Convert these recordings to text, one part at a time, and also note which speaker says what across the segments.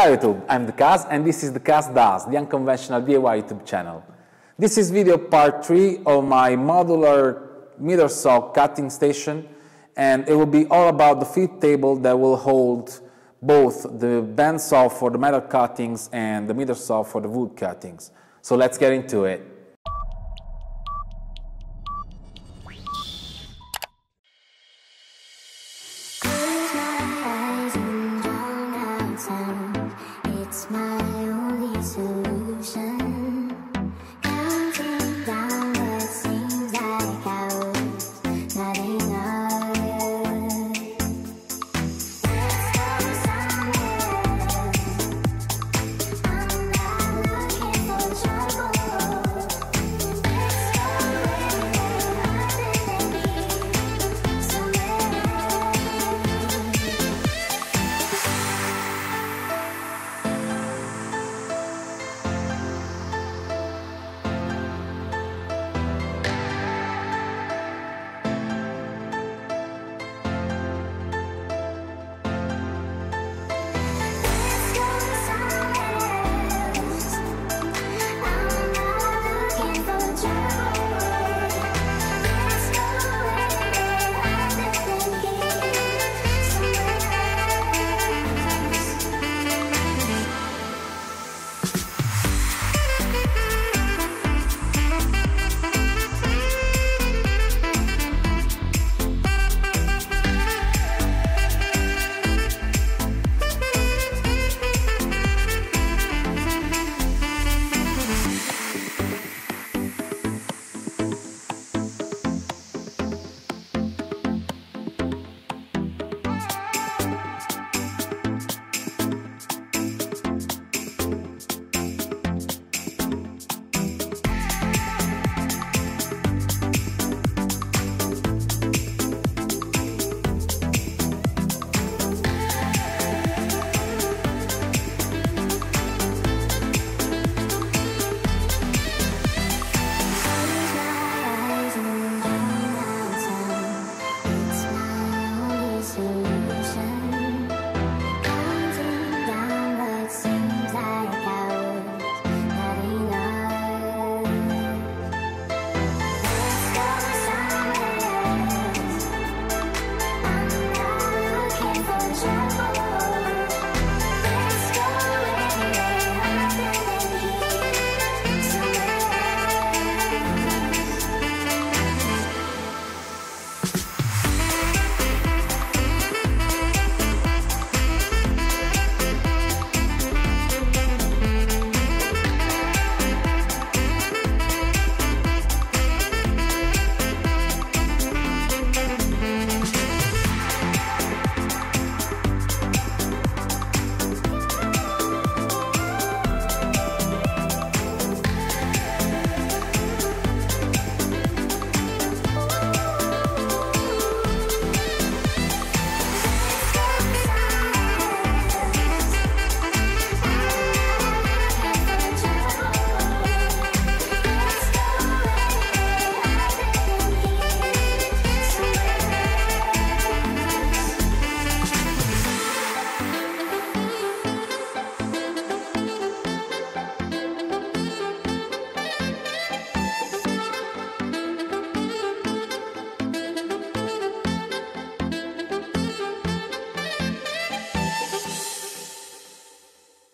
Speaker 1: Ciao YouTube, I'm the Cuz and this is the Cuz Does, the unconventional DIY YouTube channel. This is video part 3 of my modular miter saw cutting station and it will be all about the feed table that will hold both the bandsaw for the metal cuttings and the miter saw for the wood cuttings. So let's get into it.
Speaker 2: to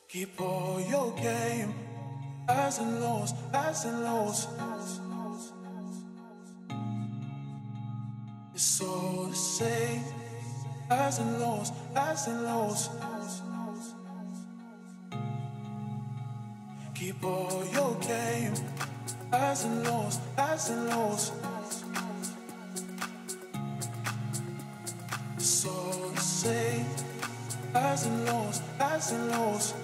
Speaker 2: Keep all your game, highs and lows, highs and lows. It's all the same, highs and lows, highs and lows. Keep all your game, highs and lows, highs and lows. It's all the same, highs and lows, highs and lows.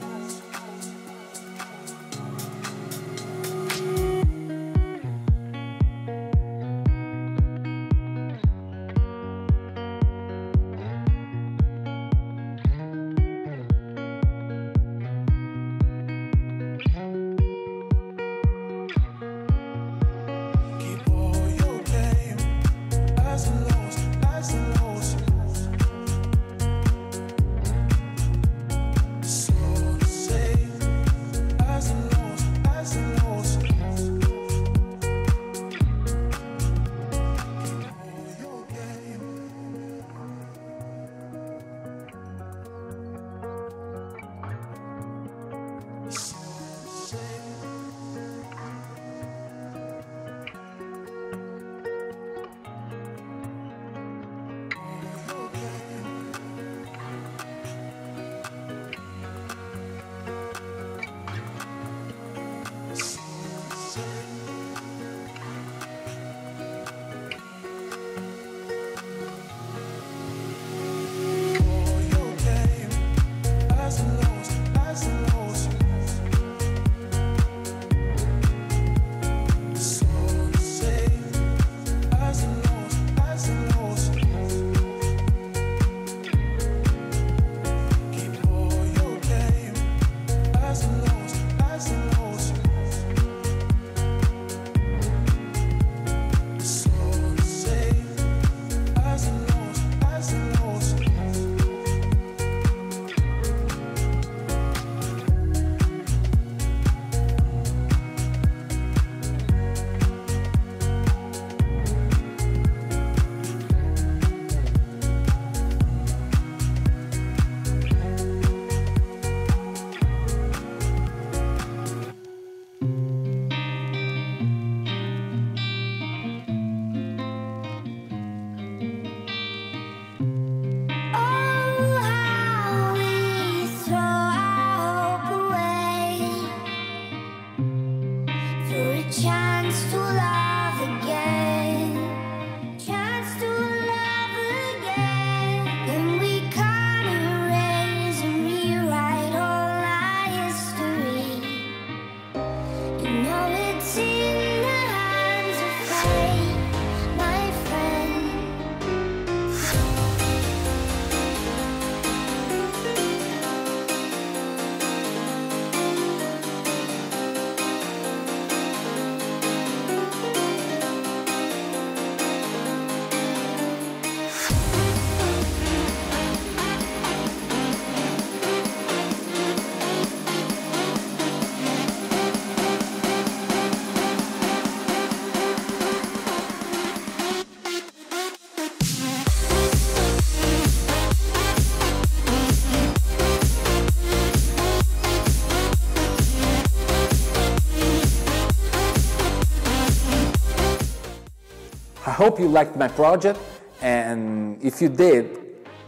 Speaker 1: Hope you liked my project, and if you did,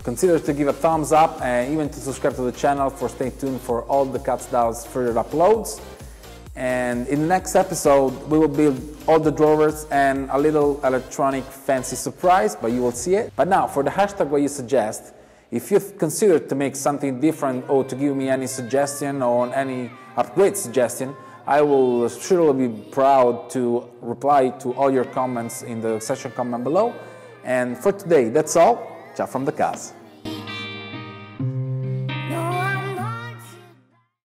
Speaker 1: consider to give a thumbs up and even to subscribe to the channel for stay tuned for all the Cuz Does further uploads. And in the next episode, we will build all the drawers and a little electronic fancy surprise, but you will see it. But now, for the hashtag what you suggest, if you've considered to make something different or to give me any suggestion or any upgrade suggestion, I will surely be proud to reply to all your comments in the section comment below. And for today, that's all. Ciao from the Cuz.